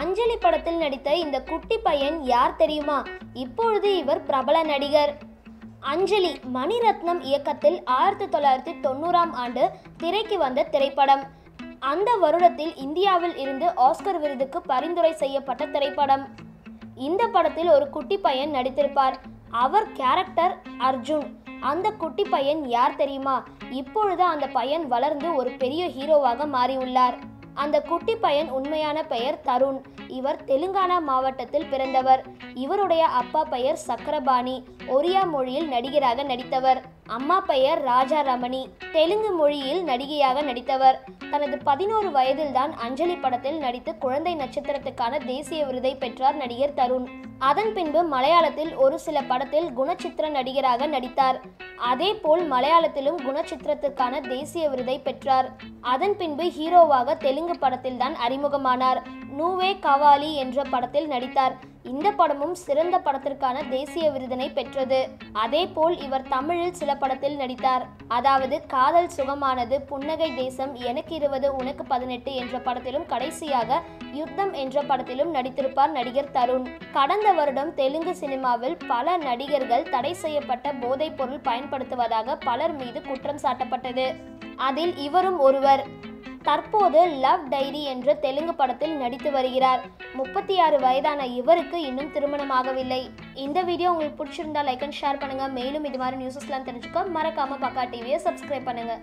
அஞ்சலி படத்தில் நடித்த இந்த குட்டி பையன் யார் தெரியுமா? இப்பொழுது இவர் பிரபல நடிகர். அஞ்சலி மணிரத்னம் இயக்கத்தில் ஆயிரத்தி தொள்ளாயிரத்தி தொண்ணூறாம் ஆண்டு திரைக்கு வந்த திரைப்படம். அந்த வருடத்தில் இந்தியாவில் இருந்து ஆஸ்கர் விருதுக்கு பரிந்துரை செய்யப்பட்ட திரைப்படம். இந்த படத்தில் ஒரு குட்டி பையன் நடித்திருப்பார். அவர் கேரக்டர் அர்ஜுன். அந்த குட்டி பையன் யார் தெரியுமா? இப்பொழுது அந்த பையன் வளர்ந்து ஒரு பெரிய ஹீரோவாக மாறியுள்ளார். அந்த குட்டி பையன் உண்மையான பெயர் தருண். இவர் தெலுங்கானா மாவட்டத்தில் பிறந்தவர். இவருடைய அப்பா பெயர் சக்கரபாணி. ஒரியா மொழியில் நடிகராக நடித்தவர். அம்மா பெயர் ராஜா ரமணி தெலுங்கு மொழியில் நடிகையாக நடித்தவர். தனது பதினோரு வயதில்தான் அஞ்சலி படத்தில் நடித்து குழந்தை நட்சத்திரத்துக்கான தேசிய விருதை பெற்றார் நடிகர் தருண். அதன் பின்பு மலையாளத்தில் ஒரு சில படத்தில் குணச்சித்திர நடிகராக நடித்தார். அதேபோல் மலையாளத்திலும் குணச்சித்திரத்துக்கான தேசிய விருதை பெற்றார். அதன் பின்பு ஹீரோவாக தெலுங்கு படத்தில்தான் அறிமுகமானார். நூவே கவாலி என்ற படத்தில் நடித்தார். இந்த படமும் சிறந்த படத்திற்கான தேசிய விருதினை பெற்றது. அதேபோல் இவர் தமிழில் சில படத்தில் நடித்தார். அதாவது காதல் சுகமானது புன்னகை தேசம் எனக்கு இருபது உனக்கு பதினெட்டு என்ற படத்திலும் கடைசியாக யுத்தம் என்ற படத்திலும் நடித்திருப்பார் நடிகர் தருண். கடந்த வருடம் தெலுங்கு சினிமாவில் பல நடிகர்கள் தடை செய்யப்பட்ட போதைப் பொருள் பயன் பயன்படுத்துவதாக பலர் மீது குற்றம் சாட்டப்பட்டது. அதில் இவரும் ஒருவர். தற்போது லவ் டைரி என்ற தெலுங்கு படத்தில் நடித்து வருகிறார். முப்பத்தி ஆறு வயதான இவருக்கு இன்னும் திருமணமாகவில்லை. இந்த வீடியோ உங்களுக்கு பிடிச்சிருந்தா லைக் அண்ட் ஷேர் பண்ணுங்க. மேலும் இது மாதிரி நியூஸஸ்லாம் தெரிஞ்சுக்க மறக்காம பக்கா டிவியை சப்ஸ்கிரைப் பண்ணுங்க.